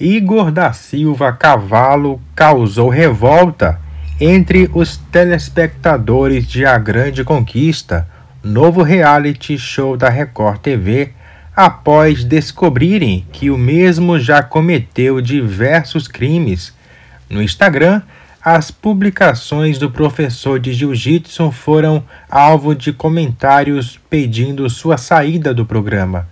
Igor da Silva Cavalo causou revolta entre os telespectadores de A Grande Conquista, novo reality show da Record TV, após descobrirem que o mesmo já cometeu diversos crimes. No Instagram, as publicações do professor de jiu-jitsu foram alvo de comentários pedindo sua saída do programa.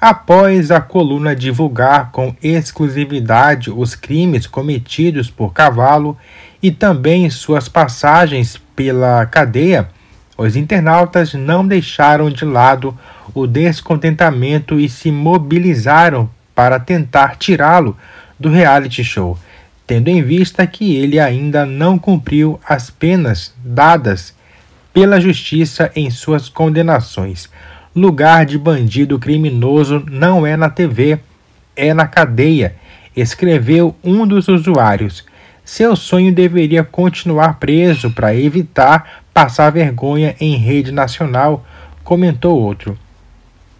Após a coluna divulgar com exclusividade os crimes cometidos por Cavalo e também suas passagens pela cadeia, os internautas não deixaram de lado o descontentamento e se mobilizaram para tentar tirá-lo do reality show, tendo em vista que ele ainda não cumpriu as penas dadas pela justiça em suas condenações. Lugar de bandido criminoso não é na TV, é na cadeia, escreveu um dos usuários. Seu sonho deveria continuar preso para evitar passar vergonha em rede nacional, comentou outro.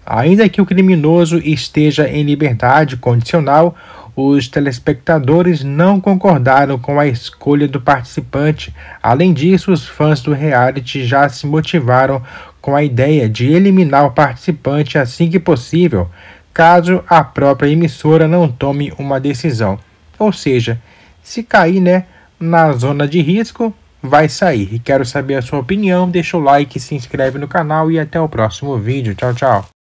Ainda que o criminoso esteja em liberdade condicional, os telespectadores não concordaram com a escolha do participante. Além disso, os fãs do reality já se motivaram com a ideia de eliminar o participante assim que possível, caso a própria emissora não tome uma decisão. Ou seja, se cair né, na zona de risco, vai sair. Quero saber a sua opinião, deixa o like, se inscreve no canal e até o próximo vídeo. Tchau, tchau.